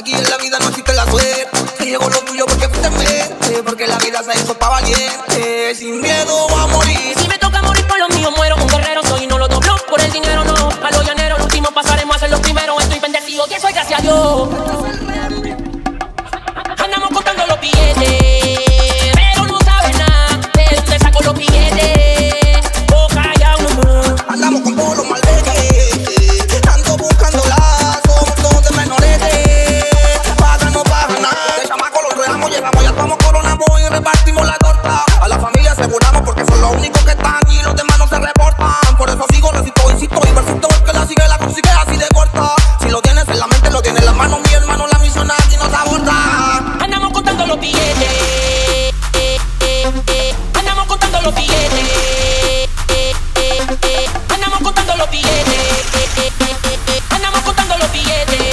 Aquí en la vida no existe la suerte. Te llegó lo tuyo porque fuiste mente. Porque la vida se hizo para valiente. Sin miedo a morir. Si me toca morir por los míos, muero. Un guerrero soy y no lo doblo. Por el dinero no. A los llaneros, los últimos pasaremos a ser los primeros. Estoy bendecido y eso es gracias a Dios. A la familia aseguramos porque son los únicos que están y los demás no se reportan. Por eso sigo, recito, insisto y persiste el que la sigue, la consigue así de corta. Si lo tienes en la mente, lo tienes en las manos, mi hermano, la misión aquí no se aborda. Andamos contando los billetes. Andamos contando los billetes. Andamos contando los billetes. Andamos contando los billetes.